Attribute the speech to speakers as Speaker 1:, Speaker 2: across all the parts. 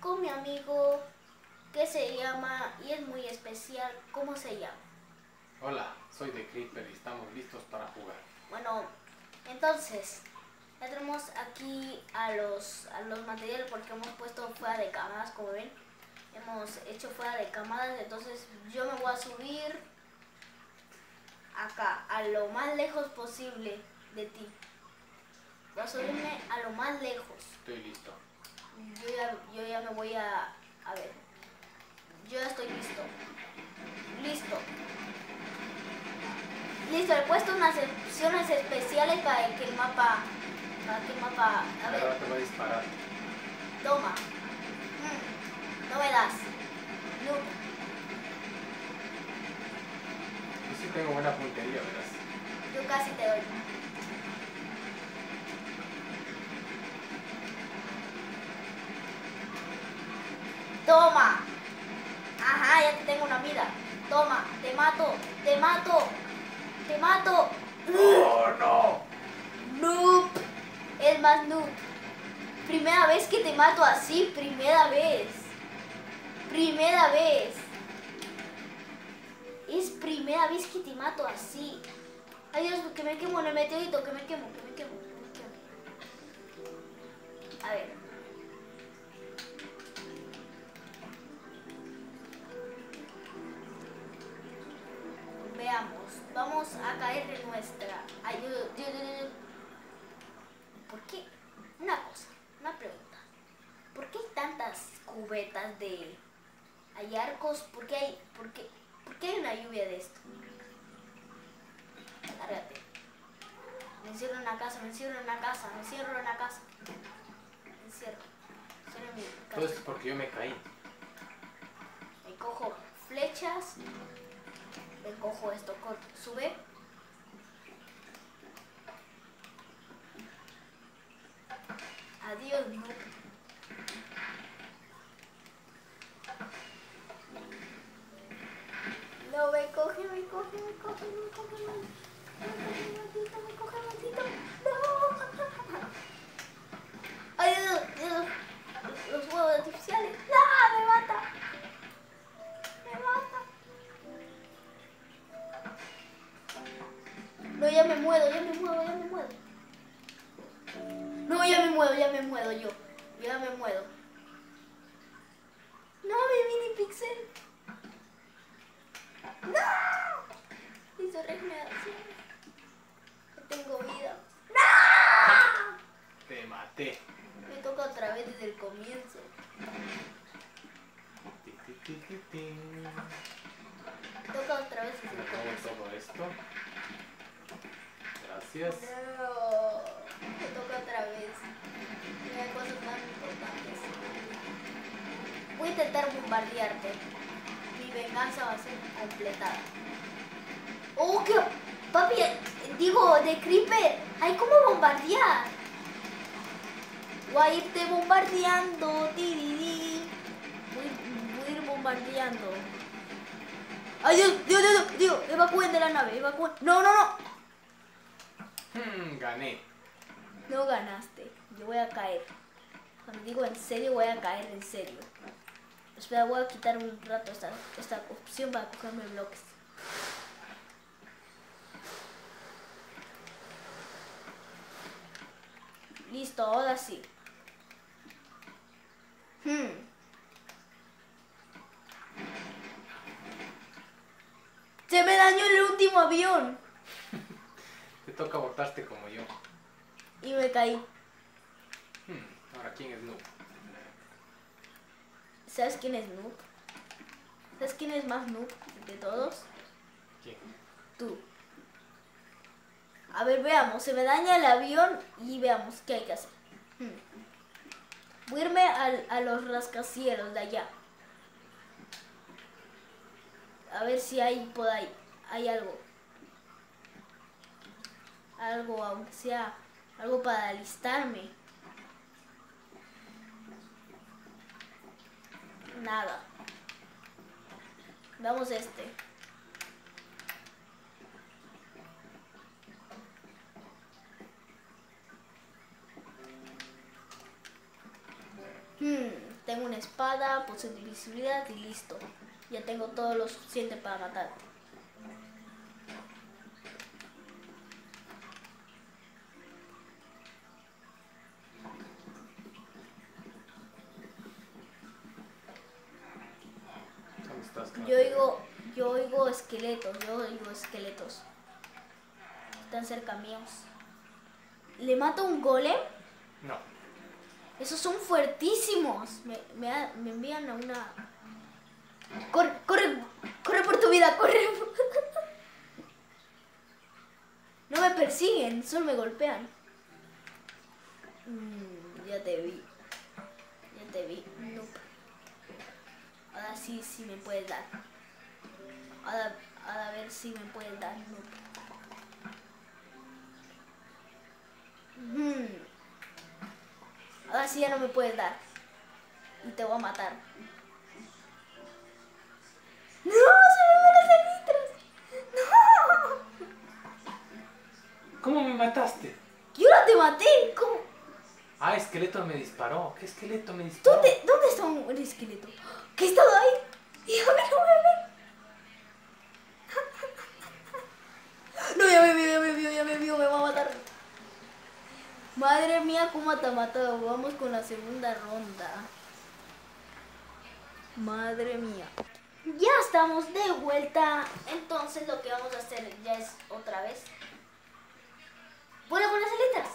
Speaker 1: Con mi amigo que se llama y es muy especial. ¿Cómo se llama?
Speaker 2: Hola, soy de Creeper y estamos listos para jugar.
Speaker 1: Bueno, entonces ya tenemos aquí a los a los materiales porque hemos puesto fuera de cámaras, como ven. Hemos hecho fuera de cámaras, entonces yo me voy a subir acá, a lo más lejos posible de ti. Voy a subirme a lo más lejos.
Speaker 2: Estoy listo.
Speaker 1: Yo ya, yo ya me voy a... A ver. Yo ya estoy listo. Listo. Listo, he puesto unas opciones especiales para que el mapa... Para que el mapa... A ver,
Speaker 2: Ahora te voy a disparar.
Speaker 1: toma. Mm, No me das. No.
Speaker 2: Yo sí tengo buena puntería, verás.
Speaker 1: Yo casi te doy. Toma. Ajá, ya te tengo una mira. Toma, te mato, te mato, te mato.
Speaker 2: ¡Oh, no!
Speaker 1: Noob. Es más noob. Primera vez que te mato así, primera vez. Primera vez. Es primera vez que te mato así. Ay Dios, que me quemo en el meteorito, que me quemo, que me quemo, que me quemo. A ver. Vamos a caer de nuestra. Ay, yo, yo, yo, yo. ¿Por qué? Una cosa, una pregunta. ¿Por qué hay tantas cubetas de... Hay arcos? ¿Por qué hay, por qué, por qué hay una lluvia de esto? Lárgate. Me encierro en una casa, me encierro en una casa, me encierro en una casa. Me encierro. Encierro en mi casa.
Speaker 2: Todo esto es porque yo me caí.
Speaker 1: Me cojo flechas. Me cojo esto. Sube. No, ya Me toca otra vez. No hay cosas más importantes. Voy a intentar bombardearte. Mi venganza va a ser completada. ¡Oh, qué! Papi, digo, de Creeper. ¡Hay como bombardear! Voy a irte bombardeando. tiriri. Voy, voy a ir bombardeando. ¡Ay, Dios, Dios, Dios, Dios! Evacúen de la nave, evacúen. ¡No, no, no!
Speaker 2: Hmm, gané.
Speaker 1: No ganaste. Yo voy a caer. Cuando digo en serio, voy a caer en serio. Espera, voy a quitar un rato esta, esta opción para cogerme bloques. Listo, ahora sí. Hmm. Se me dañó el último avión.
Speaker 2: Toca botarte como yo.
Speaker 1: Y me caí.
Speaker 2: Hmm, ahora, ¿quién es Noob?
Speaker 1: ¿Sabes quién es noob? ¿Sabes quién es más noob de todos?
Speaker 2: ¿Quién?
Speaker 1: Tú. A ver, veamos. Se me daña el avión y veamos qué hay que hacer. Hmm. Voy a irme al- a los rascacielos de allá. A ver si hay por ahí. Hay algo. Algo, aunque sea algo para alistarme. Nada. Vamos este. Hmm, Tengo una espada, de invisibilidad y listo. Ya tengo todo lo suficiente para matarte. Yo oigo, yo oigo esqueletos, yo oigo esqueletos. Están cerca míos. ¿Le mato un golem?
Speaker 2: No.
Speaker 1: Esos son fuertísimos. Me, me, me envían a una... Corre, corre, corre por tu vida, corre. No me persiguen, solo me golpean. Mm, ya te vi. Ya te vi. Sí, sí me puedes dar. A ver si me puedes dar. Mm. Ahora sí ya no me puedes dar. Y te voy a matar. ¡No! ¡Se me van las elitras! ¡No!
Speaker 2: ¿Cómo me mataste?
Speaker 1: ¡Yo no te maté! ¿Cómo?
Speaker 2: Ah, esqueleto me disparó. ¿Qué esqueleto me disparó?
Speaker 1: ¿Dónde, ¿Dónde está un esqueleto? ¿Qué ha estado ahí? Y no me ve. No, ya me vio, ya me vio, ya me vio, me va a matar. Madre mía, cómo te ha matado. Vamos con la segunda ronda. Madre mía. Ya estamos de vuelta. Entonces lo que vamos a hacer ya es otra vez. Bueno, con las letras.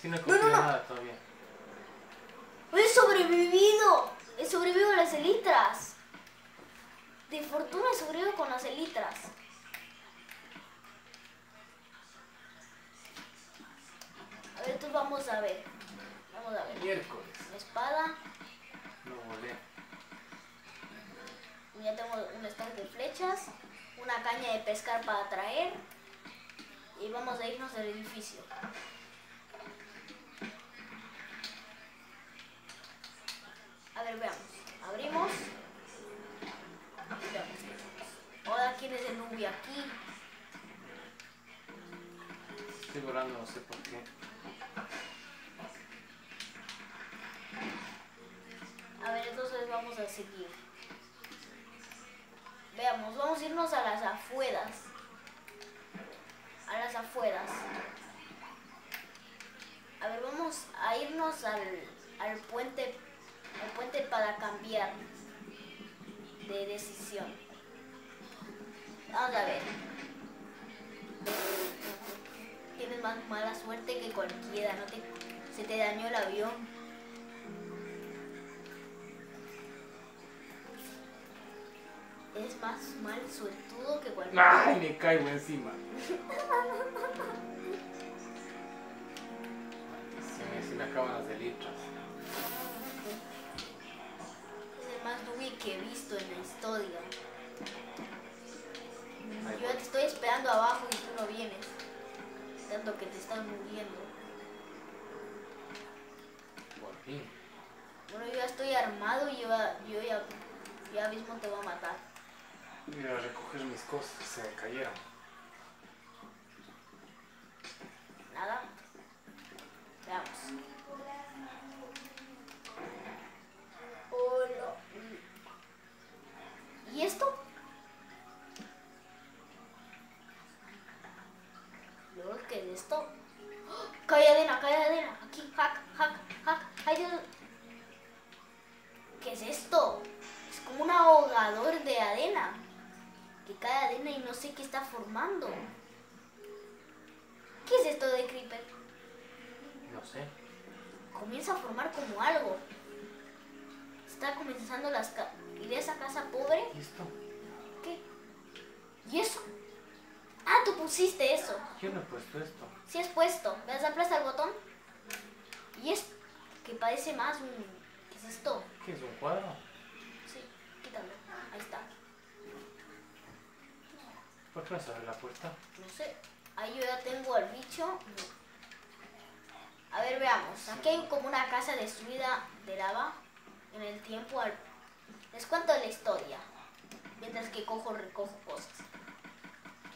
Speaker 2: Sí, no he
Speaker 1: no, no.
Speaker 2: nada todavía.
Speaker 1: He sobrevivido. He sobrevivido a las elitras. De fortuna he sobrevivido con las elitras. A ver, entonces vamos a ver. Vamos a ver.
Speaker 2: Miércoles.
Speaker 1: La espada.
Speaker 2: No volé.
Speaker 1: Ya tengo un stack de flechas. Una caña de pescar para traer. Y vamos a irnos del edificio.
Speaker 2: No sé por qué.
Speaker 1: A ver, entonces vamos a seguir. Veamos, vamos a irnos a las afueras. A las afueras. A ver, vamos a irnos al, al puente al puente para cambiar de decisión. Vamos a ver. Tienes más mala suerte que cualquiera, no te, se te dañó el avión. Es más mal suertudo que cualquiera.
Speaker 2: ¡Ay! Me caigo encima. Se me, se me acaban las elitras.
Speaker 1: Es el más dubi que he visto en la historia. Yo te estoy esperando abajo y tú no vienes. Tanto que te estás muriendo.
Speaker 2: Por fin.
Speaker 1: Bueno, yo ya estoy armado y yo, yo ya, ya mismo te voy a matar.
Speaker 2: Mira, a recoger mis cosas se me cayeron.
Speaker 1: Qué está formando. ¿Qué es esto de Creeper?
Speaker 2: No sé.
Speaker 1: Comienza a formar como algo. Está comenzando las... ca- ¿Y de esa casa pobre?
Speaker 2: ¿Y esto?
Speaker 1: ¿Qué? ¿Y eso? Ah, tú pusiste eso.
Speaker 2: Yo no he puesto esto.
Speaker 1: Sí has puesto. ¿Ves? Aplasta el botón. Y es que parece más un... ¿Qué es esto?
Speaker 2: ¿Qué es un cuadro?
Speaker 1: Sí, quítalo. Ahí está.
Speaker 2: ¿Por qué no la puerta?
Speaker 1: No sé. Ahí yo ya tengo al bicho. A ver, veamos. Aquí hay como una casa destruida de lava en el tiempo. Les cuento la historia. Mientras que cojo, recojo cosas.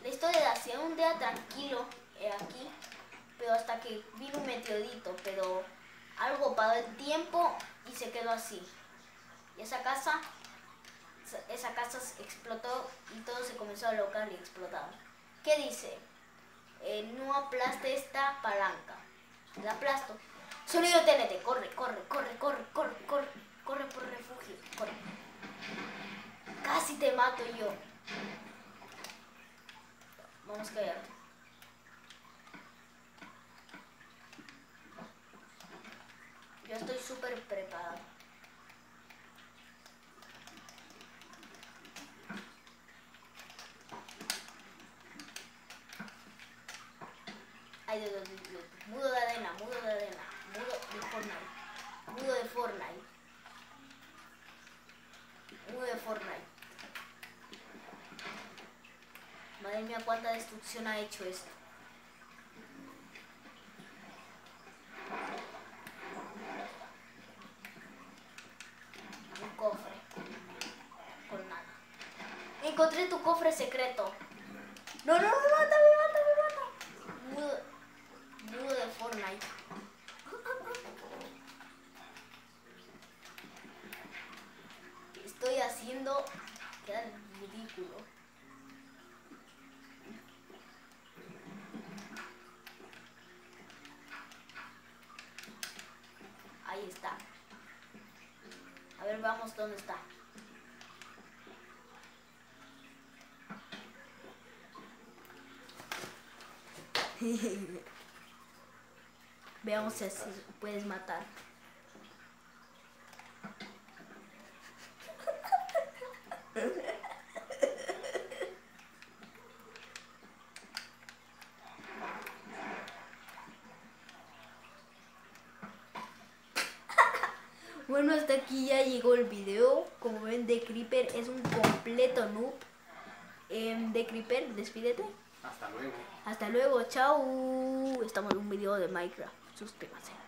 Speaker 1: La historia de hacia un día tranquilo aquí. Pero hasta que vino un meteorito. Pero algo paró el tiempo y se quedó así. Y esa casa, esa- casa explotó y todo se comenzó a alocar y explotaba. ¿Qué dice? Eh, no aplaste esta palanca. La aplasto. Sonido TNT, corre, corre, corre, corre, corre, corre, corre por refugio, corre. Casi te mato yo. Vamos a callarte. Yo estoy súper preparado. Ay, Dios, Dios, Dios, Dios. Mudo de arena, mudo de arena, mudo de Fortnite. Mudo de Fortnite. Mudo de Fortnite. Madre mía, cuánta destrucción ha hecho esto. Un cofre. Con nada. Encontré tu cofre secreto. No, no, me mata, me mata, me mata. Mudo, de Fortnite. Estoy haciendo... Queda ridículo. Ahí está. A ver, vamos dónde está. Veamos si puedes matar. Bueno, hasta aquí ya llegó el video. Como ven, The Creeper es un completo noob. Em, The Creeper, despídete.
Speaker 2: Hasta luego.
Speaker 1: Hasta luego, chao. Estamos en un video de Minecraft. Suscríbanse.